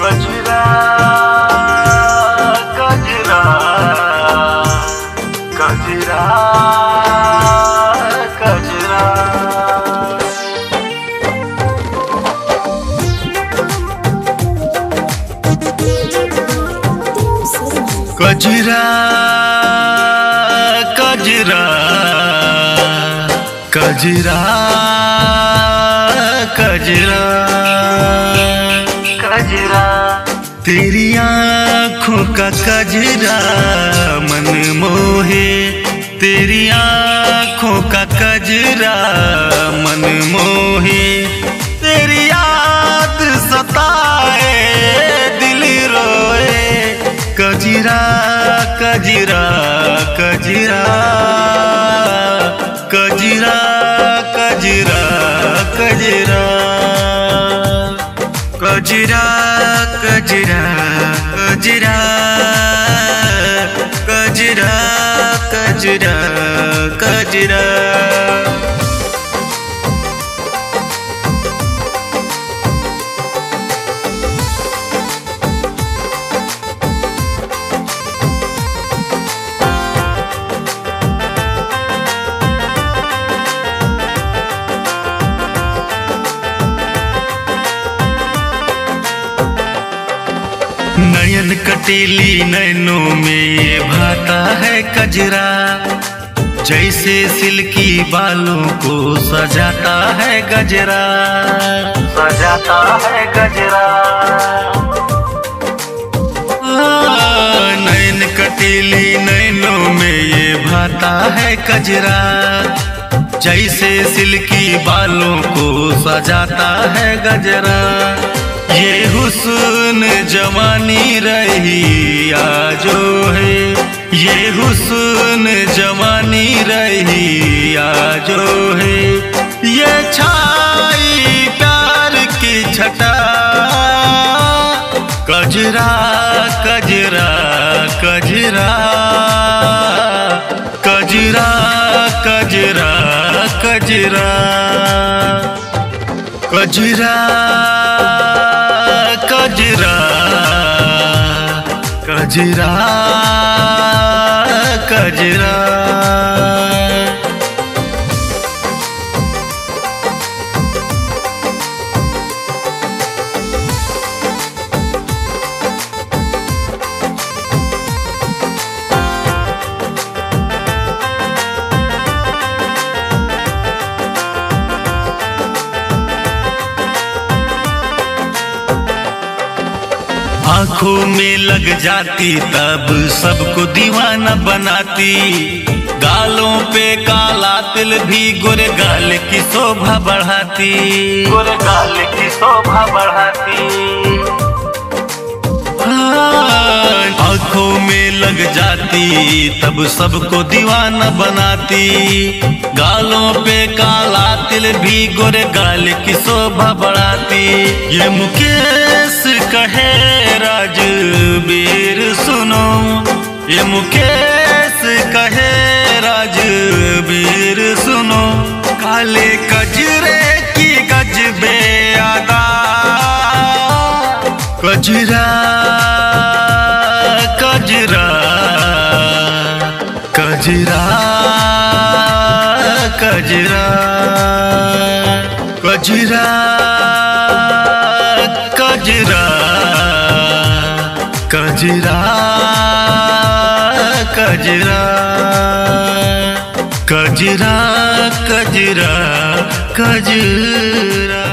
गजरा गजरा गजरा। गजरा कजरा कजरा कजरा कजरा कजरा तेरी आँखों का कजरा मन मोहे। तेरी आँखों का कजरा मन मोहे। तेरी याद सताए, दिल रोए। कजरा कजरा कजरा कजरा कजरा कजरा। कजरा कजरा कजरा कजरा कजरा कजरा। नयन कटीली नैनों में ये भाता है कजरा। जैसे सिल्की बालों को सजाता है गजरा। सजाता है गजरा। नैन कटीली नैनों में ये भाता है कजरा जैसे सिल्की बालों को सजाता है गजरा। ये हुस्न जवानी रही आजो है ये हुस्न जवानी रही आजो है ये छाई प्यार की छटा। कजरा कजरा कजरा। कजरा कजरा कजरा। कजरा। कजरा कजरा कजरा। आँखों में लग जाती तब सबको दीवाना बनाती। गालों पे काला तिल भी गुर गाल की शोभा बढ़ाती। गुर गाल की शोभा बढ़ाती। आँखों में लग जाती तब सबको दीवाना बनाती। गालों पे काला तिल भी गुर गाल की शोभा बढ़ाती। ये मुकेश कहे राजवीर सुनो। ये मुकेश कहे राजवीर सुनो। काले कजरे की गजबे आदा कजरा कजरा कजरा कजरा कजरा कजरा। कजरा कजरा कजरा कजरा कजरा।